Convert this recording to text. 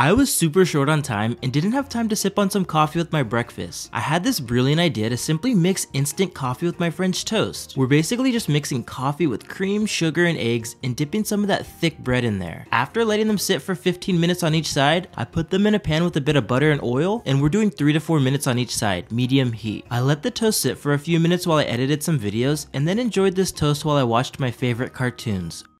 I was super short on time and didn't have time to sip on some coffee with my breakfast. I had this brilliant idea to simply mix instant coffee with my French toast. We're basically just mixing coffee with cream, sugar, and eggs and dipping some of that thick bread in there. After letting them sit for 15 minutes on each side, I put them in a pan with a bit of butter and oil and we're doing 3 to 4 minutes on each side, medium heat. I let the toast sit for a few minutes while I edited some videos and then enjoyed this toast while I watched my favorite cartoons.